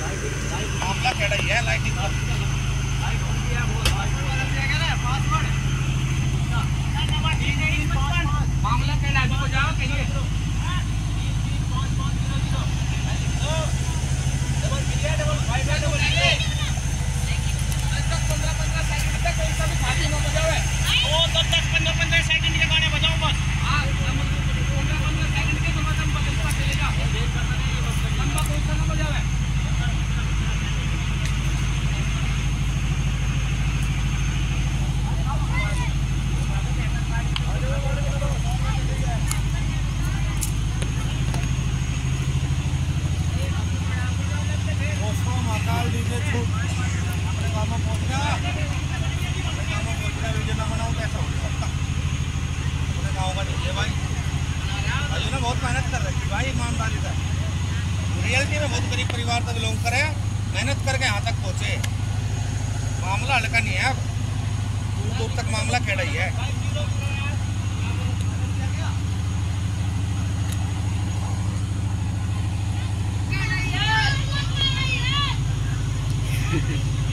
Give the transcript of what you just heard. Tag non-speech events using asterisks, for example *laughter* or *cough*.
मामला ही है लाइटिंग मामला क्या है जाओ कहिए रियलिटी बहुत गरीब परिवार से बिलोंग करे मेहनत करके यहाँ तक पहुँचे। मामला हल्का नहीं है अब। दूर दूर तक मामला खेड़ा ही है। आज *laughs* *laughs*